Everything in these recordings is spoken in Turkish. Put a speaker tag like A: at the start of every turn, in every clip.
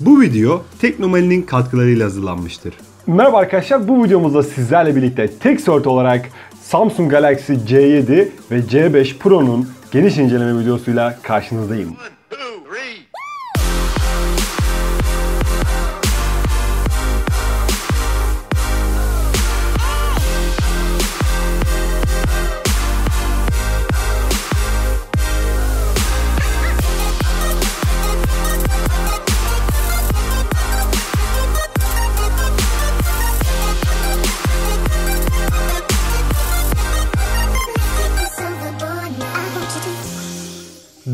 A: Bu video Teknomali'nin katkılarıyla hazırlanmıştır.
B: Merhaba arkadaşlar bu videomuzda sizlerle birlikte TechSort olarak Samsung Galaxy C7 ve C5 Pro'nun geniş inceleme videosuyla karşınızdayım.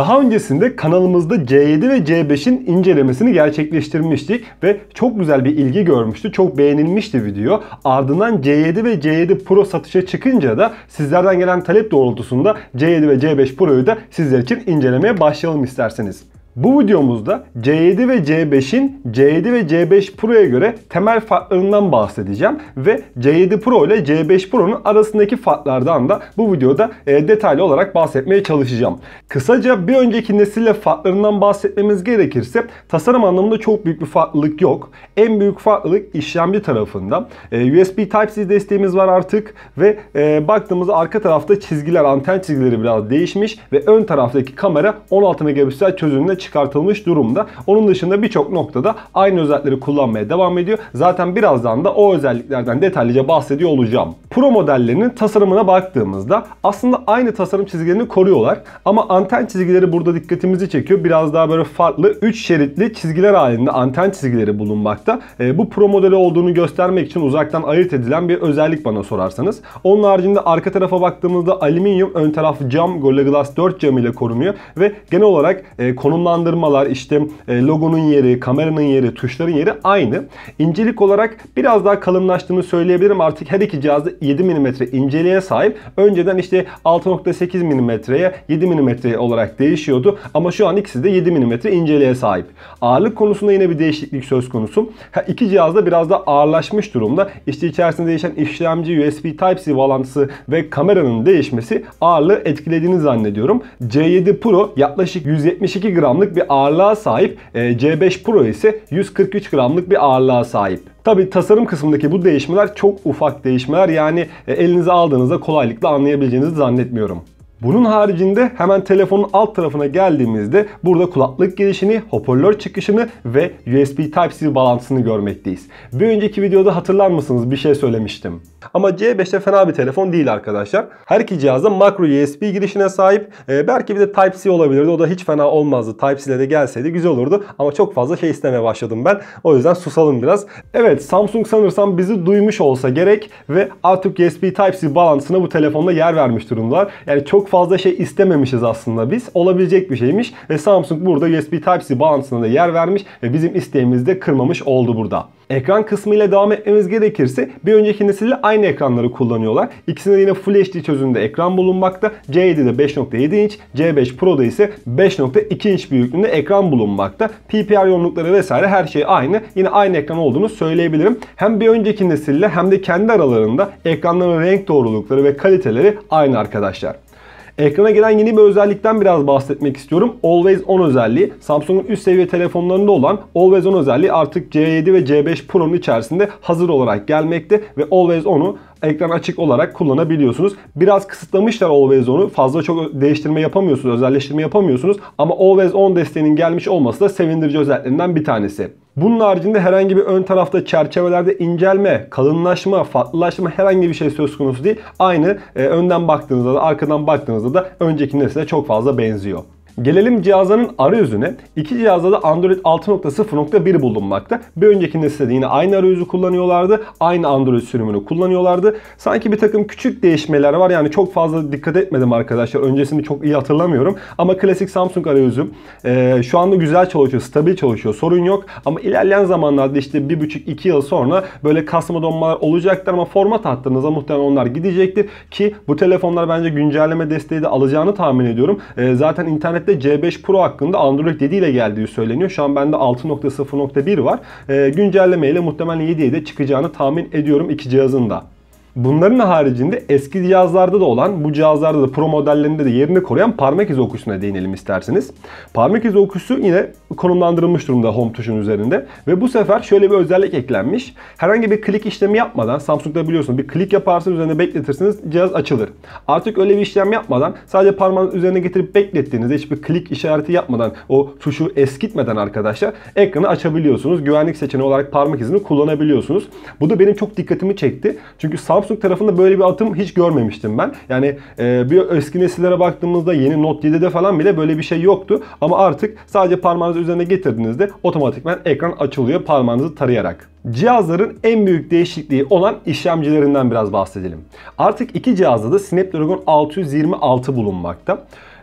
B: Daha öncesinde kanalımızda C7 ve C5'in incelemesini gerçekleştirmiştik ve çok güzel bir ilgi görmüştü. Çok beğenilmişti video. Ardından C7 ve C7 Pro satışa çıkınca da sizlerden gelen talep doğrultusunda C7 ve C5 Pro'yu da sizler için incelemeye başlayalım isterseniz. Bu videomuzda C7 ve C5'in C7 ve C5 Pro'ya göre temel farklarından bahsedeceğim ve C7 Pro ile C5 Pro'nun arasındaki farklardan da bu videoda e, detaylı olarak bahsetmeye çalışacağım. Kısaca bir önceki nesille farklarından bahsetmemiz gerekirse tasarım anlamında çok büyük bir farklılık yok. En büyük farklılık işlemci tarafında. E, USB Type-C desteğimiz var artık ve e, baktığımızda arka tarafta çizgiler, anten çizgileri biraz değişmiş ve ön taraftaki kamera 16 megapiksel çözünürlüğüne çıkartılmış durumda. Onun dışında birçok noktada aynı özellikleri kullanmaya devam ediyor. Zaten birazdan da o özelliklerden detaylıca bahsediyor olacağım. Pro modellerinin tasarımına baktığımızda aslında aynı tasarım çizgilerini koruyorlar. Ama anten çizgileri burada dikkatimizi çekiyor. Biraz daha böyle farklı 3 şeritli çizgiler halinde anten çizgileri bulunmakta. E, bu Pro modeli olduğunu göstermek için uzaktan ayırt edilen bir özellik bana sorarsanız. Onun haricinde arka tarafa baktığımızda alüminyum ön taraf cam Gorilla Glass 4 cam ile korunuyor ve genel olarak e, konumlandırmalar işte e, logonun yeri, kameranın yeri, tuşların yeri aynı. İncelik olarak biraz daha kalınlaştığını söyleyebilirim. Artık her iki cihazda 7 mm inceliğe sahip. Önceden işte 6.8 mm'ye 7 mm olarak değişiyordu. Ama şu an ikisi de 7 mm inceliğe sahip. Ağırlık konusunda yine bir değişiklik söz konusu. Ha, iki cihaz da biraz da ağırlaşmış durumda. İşte içerisinde değişen işlemci, USB Type-C bağlantısı ve kameranın değişmesi ağırlığı etkilediğini zannediyorum. C7 Pro yaklaşık 172 gramlık bir ağırlığa sahip. C5 Pro ise 143 gramlık bir ağırlığa sahip. Tabi tasarım kısmındaki bu değişmeler çok ufak değişmeler yani e, elinize aldığınızda kolaylıkla anlayabileceğinizi zannetmiyorum. Bunun haricinde hemen telefonun alt tarafına geldiğimizde burada kulaklık girişini, hoparlör çıkışını ve USB Type-C bağlantısını görmekteyiz. Bir önceki videoda hatırlar mısınız bir şey söylemiştim. Ama C5'te fena bir telefon değil arkadaşlar. Her iki cihazda makro USB girişine sahip. Ee, belki bir de Type-C olabilirdi. O da hiç fena olmazdı. Type-C ile de gelseydi güzel olurdu. Ama çok fazla şey istemeye başladım ben. O yüzden susalım biraz. Evet Samsung sanırsam bizi duymuş olsa gerek ve artık USB Type-C bağlantısına bu telefonda yer vermiş durumdalar. Yani çok fazla şey istememişiz aslında biz. Olabilecek bir şeymiş ve Samsung burada USB Type-C bağlantısına da yer vermiş ve bizim isteğimizi de kırmamış oldu burada. Ekran kısmı ile devam etmemiz gerekirse bir önceki nesille aynı ekranları kullanıyorlar. İkisinde de yine Full HD çözünürlüğünde ekran bulunmakta. C7'de 5.7 inç, C5 Pro'da ise 5.2 inç büyüklüğünde ekran bulunmakta. PPR yoğunlukları vesaire her şey aynı. Yine aynı ekran olduğunu söyleyebilirim. Hem bir önceki nesille hem de kendi aralarında ekranların renk doğrulukları ve kaliteleri aynı arkadaşlar. Ekrana gelen yeni bir özellikten biraz bahsetmek istiyorum. Always On özelliği. Samsung'un üst seviye telefonlarında olan Always On özelliği artık C7 ve C5 Pro'nun içerisinde hazır olarak gelmekte ve Always On'u ekran açık olarak kullanabiliyorsunuz. Biraz kısıtlamışlar Always On'u. Fazla çok değiştirme yapamıyorsunuz, özelleştirme yapamıyorsunuz. Ama Always On desteğinin gelmiş olması da sevindirici özelliklerinden bir tanesi. Bunun haricinde herhangi bir ön tarafta çerçevelerde incelme, kalınlaşma, farklılaşma herhangi bir şey söz konusu değil. Aynı e, önden baktığınızda da arkadan baktığınızda da önceki nesile çok fazla benziyor. Gelelim cihazların arayüzüne. İki cihazda da Android 6.0.1 bulunmakta. Bir önceki nesilde de yine aynı arayüzü kullanıyorlardı. Aynı Android sürümünü kullanıyorlardı. Sanki bir takım küçük değişmeler var. Yani çok fazla dikkat etmedim arkadaşlar. Öncesini çok iyi hatırlamıyorum. Ama klasik Samsung arayüzü e, şu anda güzel çalışıyor, stabil çalışıyor. Sorun yok. Ama ilerleyen zamanlarda işte 1,5-2 yıl sonra böyle kasma donmalar olacaktır ama format attığınızda muhtemelen onlar gidecektir. Ki bu telefonlar bence güncelleme desteği de alacağını tahmin ediyorum. E, zaten internette C5 Pro hakkında Android 7 ile geldiği söyleniyor. Şu an bende 6.0.1 var. E, güncelleme ile muhtemelen 7'ye de çıkacağını tahmin ediyorum iki cihazın da. Bunların haricinde eski cihazlarda da olan bu cihazlarda da Pro modellerinde de yerini koruyan parmak izi okuyusuna değinelim isterseniz. Parmak izi okuyusu yine konumlandırılmış durumda home tuşun üzerinde ve bu sefer şöyle bir özellik eklenmiş. Herhangi bir klik işlemi yapmadan Samsung'da biliyorsunuz bir klik yaparsınız üzerine bekletirsiniz cihaz açılır. Artık öyle bir işlem yapmadan sadece parmağınız üzerine getirip beklettiğinizde hiçbir klik işareti yapmadan o tuşu eskitmeden arkadaşlar ekranı açabiliyorsunuz. Güvenlik seçeneği olarak parmak izini kullanabiliyorsunuz. Bu da benim çok dikkatimi çekti. Çünkü Samsung tarafında böyle bir atım hiç görmemiştim ben. Yani e, bir eski nesillere baktığımızda yeni Note 7'de falan bile böyle bir şey yoktu. Ama artık sadece parmağınızı üzerine getirdiğinizde otomatikman ekran açılıyor parmağınızı tarayarak. Cihazların en büyük değişikliği olan işlemcilerinden biraz bahsedelim. Artık iki cihazda da Snapdragon 626 bulunmakta.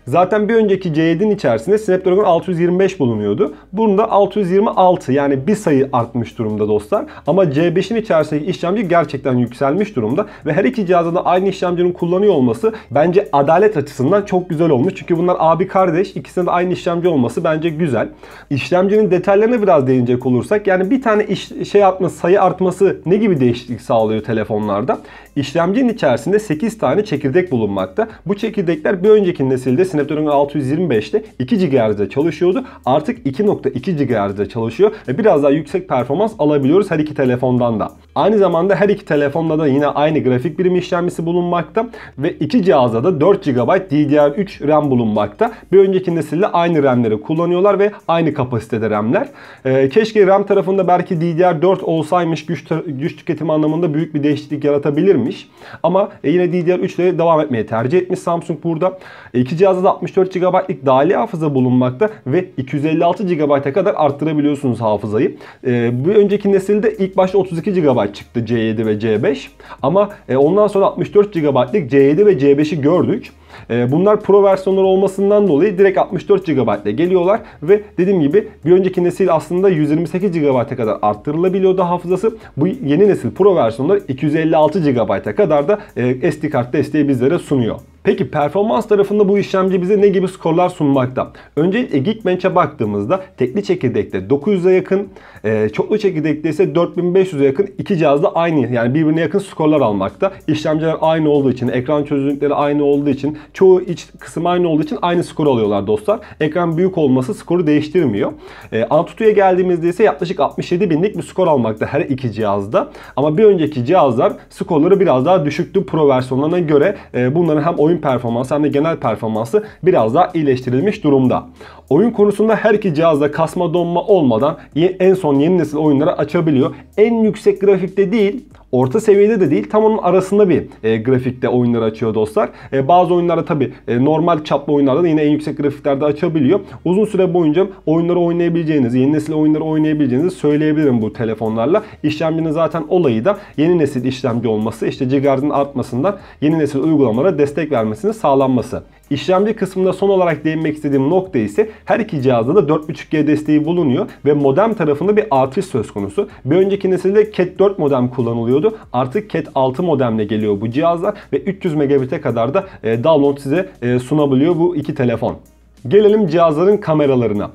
B: Zaten bir önceki C7'nin içerisinde Snapdragon 625 bulunuyordu. Bunda 626 yani bir sayı artmış durumda dostlar. Ama C5'in içerisindeki işlemci gerçekten yükselmiş durumda. Ve her iki cihazda da aynı işlemcinin kullanıyor olması bence adalet açısından çok güzel olmuş. Çünkü bunlar abi kardeş ikisinde de aynı işlemci olması bence güzel. İşlemcinin detaylarına biraz değinecek olursak yani bir tane iş, şey artması, sayı artması ne gibi değişiklik sağlıyor telefonlarda? İşlemcinin içerisinde 8 tane çekirdek bulunmakta. Bu çekirdekler bir önceki nesilde Snapdragon 625'te 2 GHz'de çalışıyordu. Artık 2.2 GHz'de çalışıyor ve biraz daha yüksek performans alabiliyoruz her iki telefondan da. Aynı zamanda her iki telefonda da yine aynı grafik birim işlemcisi bulunmakta ve iki cihazda da 4 GB DDR3 RAM bulunmakta. Bir önceki nesilde aynı RAM'leri kullanıyorlar ve aynı kapasitede RAM'ler. Ee, keşke RAM tarafında belki DDR4 olsaymış güç, güç tüketimi anlamında büyük bir değişiklik yaratabilirmiş. Ama e, yine DDR3 ile devam etmeyi tercih etmiş Samsung burada. E, iki cihazda da 64 GB'lık dahili hafıza bulunmakta ve 256 GB'a kadar arttırabiliyorsunuz hafızayı. E, bir önceki nesilde ilk başta 32 GB çıktı C7 ve C5 ama e, ondan sonra 64 GB'lık C7 ve C5'i gördük. E, bunlar Pro versiyonları olmasından dolayı direkt 64 GB ile geliyorlar ve dediğim gibi bir önceki nesil aslında 128 GB'a kadar arttırılabiliyordu hafızası. Bu yeni nesil Pro versiyonları 256 GB'a kadar da e, SD kart desteği bizlere sunuyor. Peki performans tarafında bu işlemci bize ne gibi skorlar sunmakta? Öncelikle Geekbench'e baktığımızda tekli çekirdekte 900'e yakın, e, çoklu çekirdekte ise 4500'e yakın iki cihazda aynı yani birbirine yakın skorlar almakta. İşlemciler aynı olduğu için, ekran çözünürlükleri aynı olduğu için, çoğu iç kısım aynı olduğu için aynı skor alıyorlar dostlar. Ekran büyük olması skoru değiştirmiyor. E, Antutu'ya geldiğimizde ise yaklaşık 67 binlik bir skor almakta her iki cihazda. Ama bir önceki cihazlar skorları biraz daha düşüktü Pro versiyonlarına göre. E, bunların hem oyun performansı hem de genel performansı biraz daha iyileştirilmiş durumda. Oyun konusunda her iki cihazda kasma donma olmadan en son yeni nesil oyunları açabiliyor. En yüksek grafikte değil orta seviyede de değil tam onun arasında bir e, grafikte oyunları açıyor dostlar. E, bazı oyunlarda tabi e, normal çaplı oyunlarda da yine en yüksek grafiklerde açabiliyor. Uzun süre boyunca oyunları oynayabileceğinizi, yeni nesil oyunları oynayabileceğinizi söyleyebilirim bu telefonlarla. İşlemcinin zaten olayı da yeni nesil işlemci olması, işte gigahertz'in artmasından yeni nesil uygulamalara destek vermesini sağlanması. İşlemci kısmında son olarak değinmek istediğim nokta ise her iki cihazda da 4.5G desteği bulunuyor ve modem tarafında bir artış söz konusu. Bir önceki nesilde Cat 4 modem kullanılıyordu. Artık Cat 6 modemle geliyor bu cihazlar ve 300 megabit'e kadar da e, download size e, sunabiliyor bu iki telefon. Gelelim cihazların kameralarına.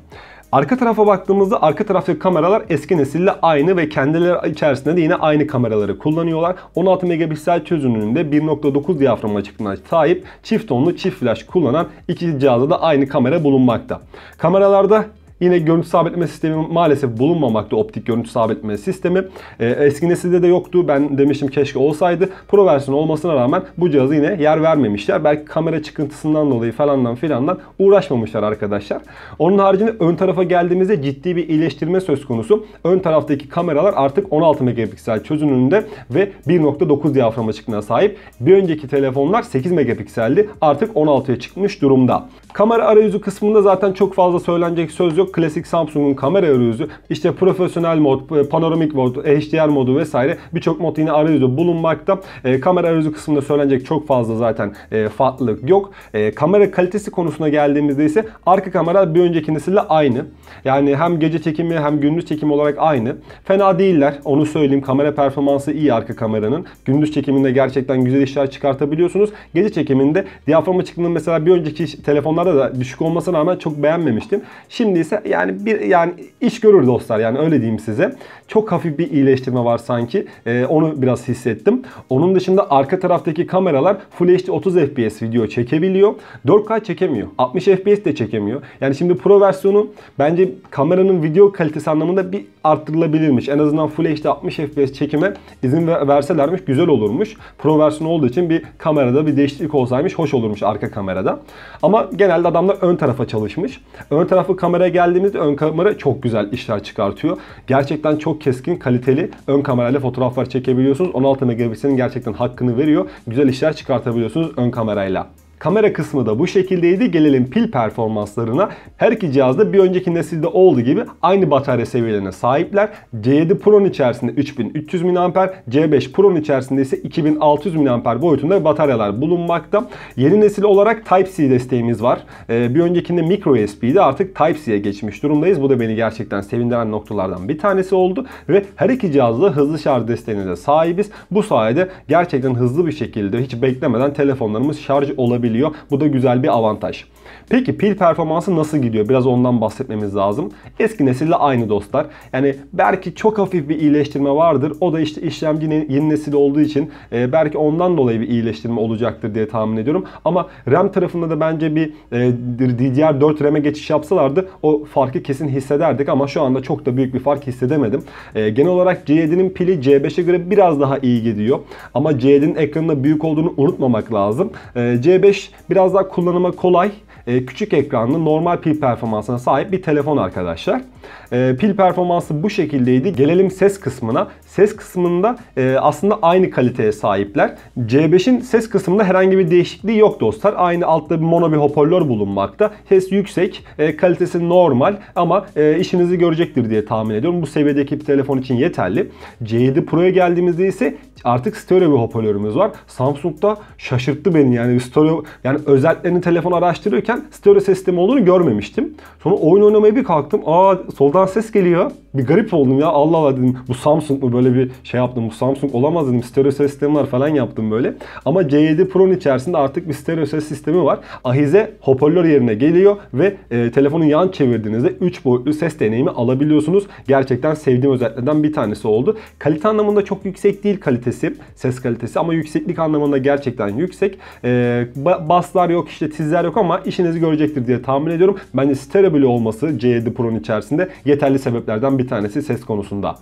B: Arka tarafa baktığımızda arka taraftaki kameralar eski nesille aynı ve kendileri içerisinde de yine aynı kameraları kullanıyorlar. 16 megapiksel çözünürlüğünde 1.9 diyafram açıklığına sahip çift tonlu çift flash kullanan iki cihazda da aynı kamera bulunmakta. Kameralarda Yine görüntü sabitleme sistemi maalesef bulunmamakta optik görüntü sabitleme sistemi. E, eski nesilde de yoktu. Ben demiştim keşke olsaydı. Pro versiyon olmasına rağmen bu cihazı yine yer vermemişler. Belki kamera çıkıntısından dolayı falandan filandan uğraşmamışlar arkadaşlar. Onun haricinde ön tarafa geldiğimizde ciddi bir iyileştirme söz konusu. Ön taraftaki kameralar artık 16 megapiksel çözünürlüğünde ve 1.9 diyafram açıklığına sahip. Bir önceki telefonlar 8 megapikseldi. Artık 16'ya çıkmış durumda. Kamera arayüzü kısmında zaten çok fazla söylenecek söz yok. Klasik Samsung'un kamera arayüzü, işte profesyonel mod, e, panoramik mod, HDR modu vesaire birçok mod yine arayüzü bulunmakta. E, kamera arayüzü kısmında söylenecek çok fazla zaten e, farklılık yok. E, kamera kalitesi konusuna geldiğimizde ise arka kamera bir önceki nesille aynı. Yani hem gece çekimi hem gündüz çekimi olarak aynı. Fena değiller. Onu söyleyeyim. Kamera performansı iyi arka kameranın. Gündüz çekiminde gerçekten güzel işler çıkartabiliyorsunuz. Gece çekiminde diyafram açıklığının mesela bir önceki telefonlarda da düşük olmasına rağmen çok beğenmemiştim. Şimdi ise yani bir yani iş görür dostlar yani öyle diyeyim size. Çok hafif bir iyileştirme var sanki. Ee, onu biraz hissettim. Onun dışında arka taraftaki kameralar Full HD 30 FPS video çekebiliyor. 4K çekemiyor. 60 FPS de çekemiyor. Yani şimdi Pro versiyonu bence kameranın video kalitesi anlamında bir arttırılabilirmiş. En azından Full HD 60 FPS çekime izin verselermiş güzel olurmuş. Pro versiyonu olduğu için bir kamerada bir değişiklik olsaymış hoş olurmuş arka kamerada. Ama genelde adamlar ön tarafa çalışmış. Ön tarafı kameraya geldiğimizde ön kamera çok güzel işler çıkartıyor. Gerçekten çok keskin, kaliteli ön kamerayla fotoğraflar çekebiliyorsunuz. 16 megapikselin gerçekten hakkını veriyor. Güzel işler çıkartabiliyorsunuz ön kamerayla. Kamera kısmı da bu şekildeydi. Gelelim pil performanslarına. Her iki cihazda bir önceki nesilde olduğu gibi aynı batarya seviyelerine sahipler. C7 Pro'nun içerisinde 3300 mAh, C5 Pro'nun içerisinde ise 2600 mAh boyutunda bataryalar bulunmakta. Yeni nesil olarak Type-C desteğimiz var. Ee, bir öncekinde micro USB'di artık Type-C'ye geçmiş durumdayız. Bu da beni gerçekten sevindiren noktalardan bir tanesi oldu. Ve her iki cihazda hızlı şarj desteğine de sahibiz. Bu sayede gerçekten hızlı bir şekilde hiç beklemeden telefonlarımız şarj olabilir olabiliyor. Bu da güzel bir avantaj. Peki pil performansı nasıl gidiyor? Biraz ondan bahsetmemiz lazım. Eski nesille aynı dostlar. Yani belki çok hafif bir iyileştirme vardır. O da işte işlemcinin yeni nesil olduğu için e, belki ondan dolayı bir iyileştirme olacaktır diye tahmin ediyorum. Ama RAM tarafında da bence bir e, DDR4 RAM'e geçiş yapsalardı o farkı kesin hissederdik ama şu anda çok da büyük bir fark hissedemedim. E, genel olarak C7'nin pili C5'e göre biraz daha iyi gidiyor. Ama C7'nin ekranında büyük olduğunu unutmamak lazım. E, C5 biraz daha kullanıma kolay küçük ekranlı normal pil performansına sahip bir telefon arkadaşlar. E, pil performansı bu şekildeydi. Gelelim ses kısmına. Ses kısmında e, aslında aynı kaliteye sahipler. C5'in ses kısmında herhangi bir değişikliği yok dostlar. Aynı altta bir mono bir hoparlör bulunmakta. Ses yüksek, e, kalitesi normal ama e, işinizi görecektir diye tahmin ediyorum. Bu seviyedeki bir telefon için yeterli. C7 Pro'ya geldiğimizde ise artık stereo bir hoparlörümüz var. Samsung'da şaşırttı beni yani stereo yani özelliklerini telefon araştırırken stereo sistemi olduğunu görmemiştim. Sonra oyun oynamaya bir kalktım. Aa soldan ses geliyor. Bir garip oldum ya. Allah Allah dedim. Bu Samsung mu böyle bir şey yaptım. Bu Samsung olamaz dedim. Stereo ses sistemi var falan yaptım böyle. Ama C7 Pro'nun içerisinde artık bir stereo ses sistemi var. Ahize hoparlör yerine geliyor ve e, telefonu yan çevirdiğinizde 3 boyutlu ses deneyimi alabiliyorsunuz. Gerçekten sevdiğim özelliklerden bir tanesi oldu. Kalite anlamında çok yüksek değil kalitesi. Ses kalitesi ama yükseklik anlamında gerçekten yüksek. E, baslar yok işte tizler yok ama işinizi görecektir diye tahmin ediyorum. Bence stereo bile olması C7 Pro'nun içerisinde yeterli sebeplerden bir tanesi ses konusunda.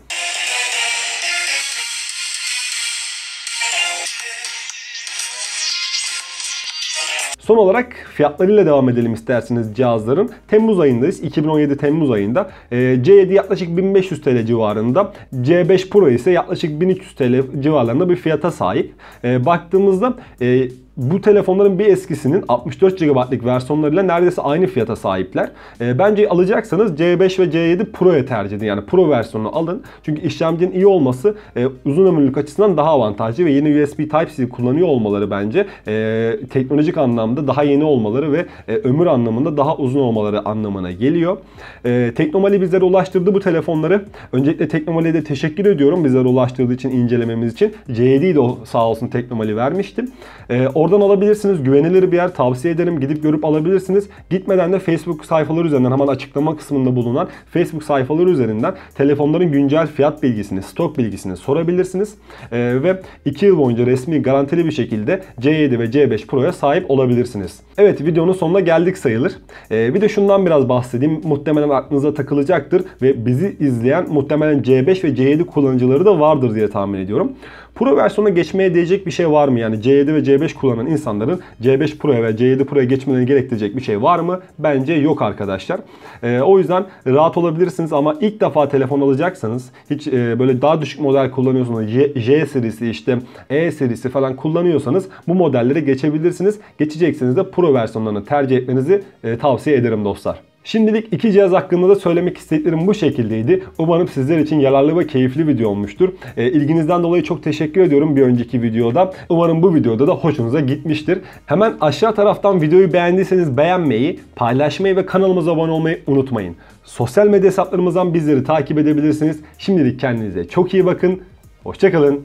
B: Son olarak fiyatlarıyla devam edelim isterseniz cihazların. Temmuz ayındayız. 2017 Temmuz ayında. Ee, C7 yaklaşık 1500 TL civarında. C5 Pro ise yaklaşık 1300 TL civarlarında bir fiyata sahip. Ee, baktığımızda e, bu telefonların bir eskisinin 64 GB'lık versiyonlarıyla neredeyse aynı fiyata sahipler. E, bence alacaksanız C5 ve C7 Pro'ya tercih edin. Yani Pro versiyonunu alın. Çünkü işlemcinin iyi olması e, uzun ömürlülük açısından daha avantajlı ve yeni USB Type-C kullanıyor olmaları bence e, teknolojik anlamda daha yeni olmaları ve e, ömür anlamında daha uzun olmaları anlamına geliyor. E, Teknomali bizlere ulaştırdı bu telefonları. Öncelikle Teknomali'ye de teşekkür ediyorum bizlere ulaştırdığı için incelememiz için. C7'yi de sağ olsun Teknomali vermiştim. E, Oradan alabilirsiniz. Güvenilir bir yer tavsiye ederim. Gidip görüp alabilirsiniz. Gitmeden de Facebook sayfaları üzerinden hemen açıklama kısmında bulunan Facebook sayfaları üzerinden telefonların güncel fiyat bilgisini, stok bilgisini sorabilirsiniz. Ee, ve 2 yıl boyunca resmi garantili bir şekilde C7 ve C5 Pro'ya sahip olabilirsiniz. Evet videonun sonuna geldik sayılır. Ee, bir de şundan biraz bahsedeyim. Muhtemelen aklınıza takılacaktır ve bizi izleyen muhtemelen C5 ve C7 kullanıcıları da vardır diye tahmin ediyorum. Pro versiyonuna geçmeye değecek bir şey var mı? Yani C7 ve C5 kullanan insanların C5 Pro'ya ve C7 Pro'ya geçmelerini gerektirecek bir şey var mı? Bence yok arkadaşlar. Ee, o yüzden rahat olabilirsiniz ama ilk defa telefon alacaksanız hiç e, böyle daha düşük model kullanıyorsanız J, J serisi işte E serisi falan kullanıyorsanız bu modellere geçebilirsiniz. Geçecekseniz de Pro versiyonlarını tercih etmenizi e, tavsiye ederim dostlar. Şimdilik iki cihaz hakkında da söylemek istediklerim bu şekildeydi. Umarım sizler için yararlı ve keyifli video olmuştur. E, ilginizden dolayı çok teşekkür ediyorum bir önceki videoda. Umarım bu videoda da hoşunuza gitmiştir. Hemen aşağı taraftan videoyu beğendiyseniz beğenmeyi, paylaşmayı ve kanalımıza abone olmayı unutmayın. Sosyal medya hesaplarımızdan bizleri takip edebilirsiniz. Şimdilik kendinize çok iyi bakın. Hoşçakalın.